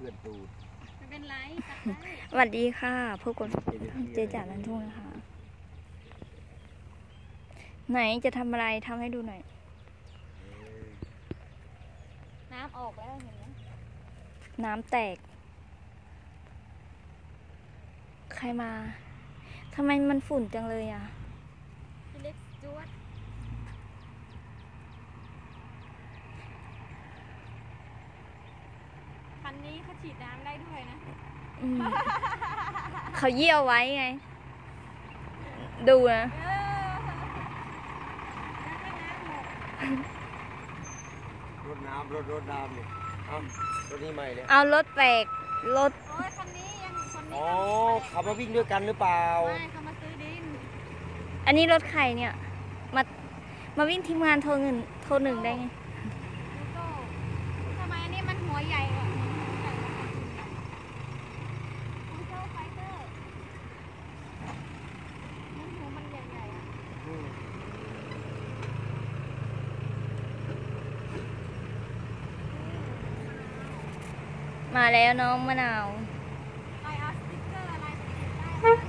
พื่อนตูดไม่เป็นไรตัดได้สวัสดีค่ะพวกคนเดี๋ยวเจจ่าลันทุ่งนะคะ ไหนจะทำอะไรทำให้ดูหน่อย น้ำออกแล้วเห็นไหมน้ำแตก ใครมาทำไมมันฝุ่นจังเลยอะ พี่เล็กจวดคันนี้เขา ฉีดน้ำได้ด้วยนะ อืมเขาเยี่ยวไว้ไง ดูนะเออแล้วก็น้ำหมดรถน้ำรถรถน้ำเนี่ยเอ้ารถนี้ใหม่เลยเอารถแปลกรถโอ้ยคันนี้ยังคนนี้อ๋อยังขับมาวิ่งด้วยกันหรือเปล่า ไม่เขามาซื้อดินอันนี้รถใครเนี่ย มามาวิ่งทีมงานโทรหนึ่งโทรหนึ่งได้ไง ดูโต้ทำไมอันนี้มันหัวใหญ่กว่าของโจ้ไฟเตอร์มันหัวมันใหญ่ๆอะ อืม มา แล้วน้องมะนาวไปเอาสติ๊กเกอร์อะไรไปติดได้ไหม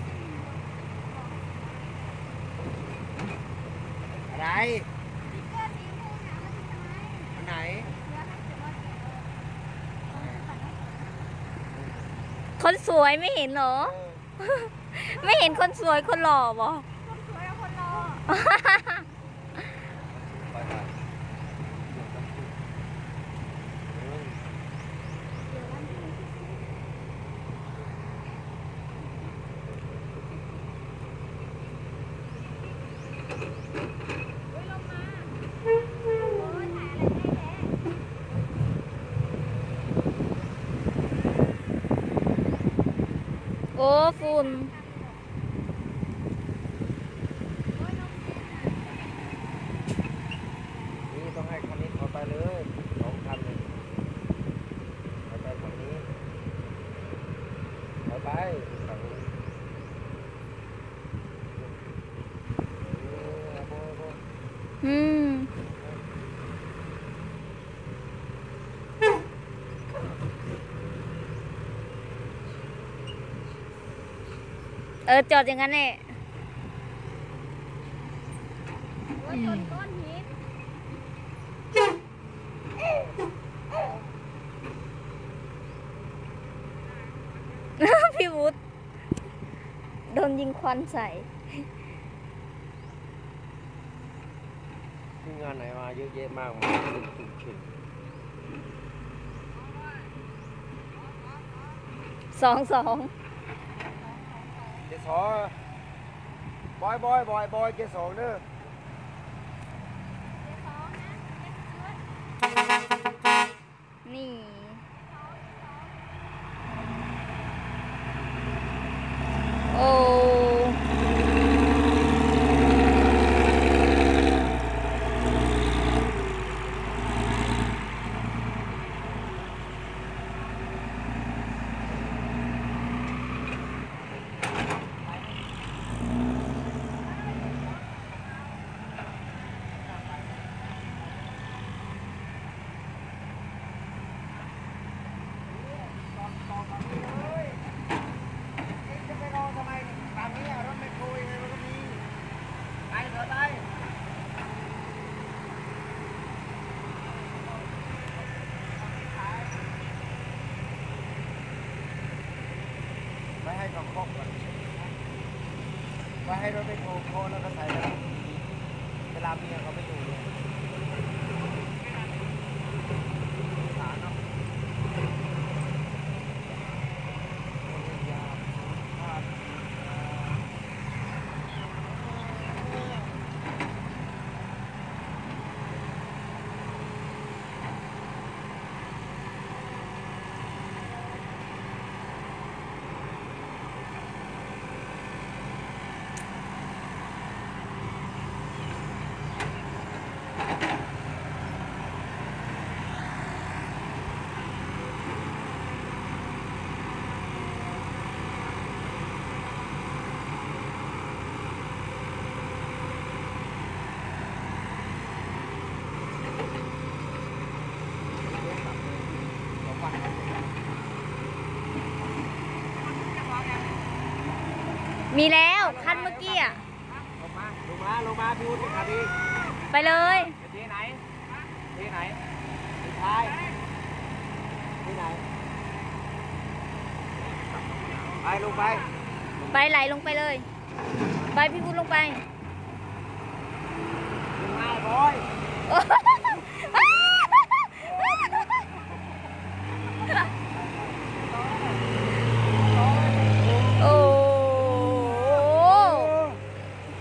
อะไร สติ๊กเกอร์สีม่วงเนี่ยเอามาติดทำไมอันไหน เดี๋ยวให้เดี๋ยวว่าเออเอามาติดให้คนสวยไม่เห็นเหรอ ไม่เห็นคนสวยคนหล่อบ่คนสวยเอาคนรอ ไปไปเออ เดี๋ยววันที่เฮ้ยลงมาโอ้ยถ่ายอะไรได้แล้ โอ้ฝุ่นนี่ต้องให้คันนี้ถอยไปเลยสองคันเลยถอยไปฝั่งนี้ถอยไปฝั่งนี้อืม ออจอดอย่างนั้นแหละโอ้ยชนก้อนหินพี่วุฒโดนยิงควันใส่ ที่งานไหนมาเยอะแยะมากมายตุ่มฉินสองสองเจ สอบอยบอยบอยบอยเจสองเด้อนี่ โอ้ ไปให้กับครอบก่อน ไปให้รถไปโทรโคแล้วก็ใส่แล้วเวลาเมียเขาไปอยู่เนี่ย มีแล้วคันเมื่อกี้อะลงมาลงมาลงมาพี่วุฒิขับอีกไปเลยไปที่ไหนที่ไหนที่ท้ายที่ไหนไปลงไป ไปไหลลงไปเลย ไปพี่วุฒิลงไปลงมาบอย โอ้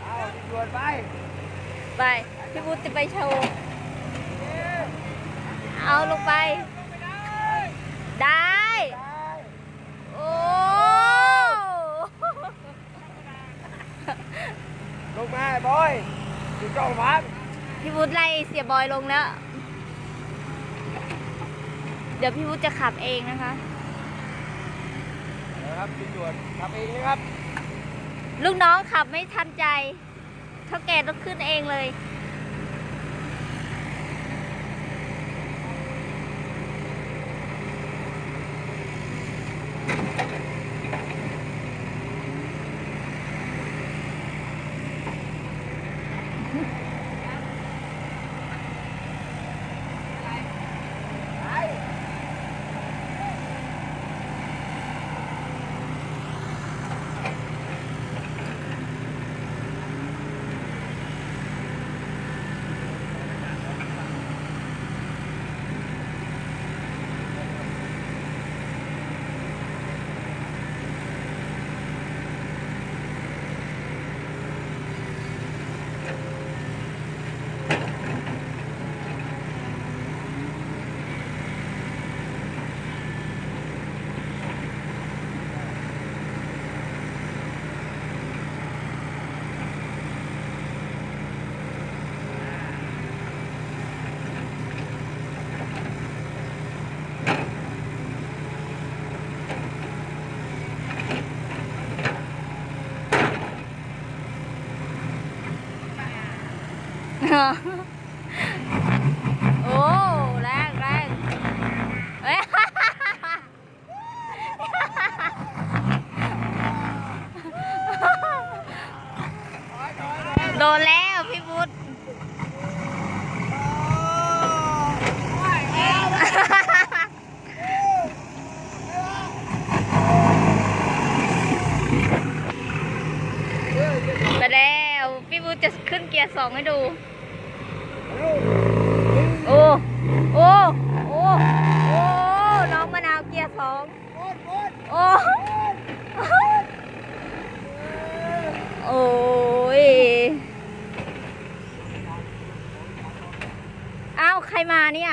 เอาชวนไป ไป พี่วุฒิจะ ไปโชว์ เอาลงไป ได้ โอ้ลงมาบอยอยู่กองพักพี่วุฒิไล่เสียบอยลงแล้ว เดี๋ยวพี่วุฒิจะขับเองนะคะ นะครับพี่ชวนทำเองนะครับ ลูกน้องขับไม่ทันใจเท่าแก่ต้องขึ้นเองเลย โอ้แรงแรงโดนแล้วพี่วุฒิไปแล้ว พี่วุฒิจะขึ้นเกียร์สองให้ดู โอ้ โอ้ โอ้ โอ้ น้องมะนาวเกียร์สองโอ้โอ้ยอ้าว ใครมาเนี่ย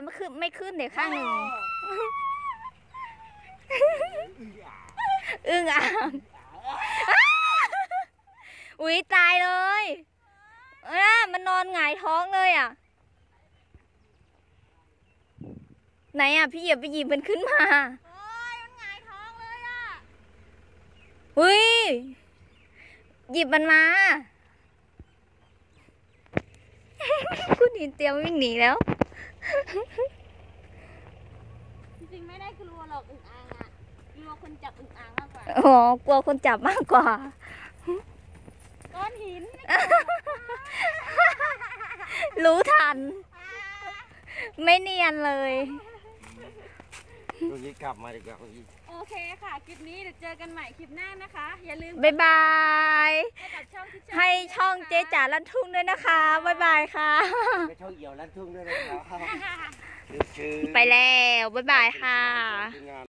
ยกขามันขึ้นไม่ขึ้นเดี๋ยวข้างหนึ่งอึ้งอ่างอุ๊ยตายเลยเออมันนอนหงายท้องเลยอะ ไหนอะ พี่เหยียบไปหยิบมันขึ้นมาโอ้ยมันหงายท้องเลยอะอุ้ย หยิบมันมาคุณหินเตรียมวิ่งหนีแล้ว จริงๆไม่ได้กลัวหรอกอึ่งอ่างอะกลัวคนจับอึ่งอ่างมากกว่าอ๋อกลัวคนจับมากกว่า ก้อนหินรู้ทัน ไม่เนียนเลย ตรงนี้กลับมาดีกว่าตรงนี้โอเคค่ะ คลิปนี้เดี๋ยวเจอกันใหม่คลิปหน้านะคะ อย่าลืมบ๊ายบาย ให้กับช่องที่ให้ช่องเจ๊จ๋าลันทุ่งด้วยนะคะบ๊ายบายค่ะ ไปช่องเอี่ยวลั่นทุ่งด้วยนะครับลืมชื่อไปแล้วบ๊ายบายค่ะ ทีมงาน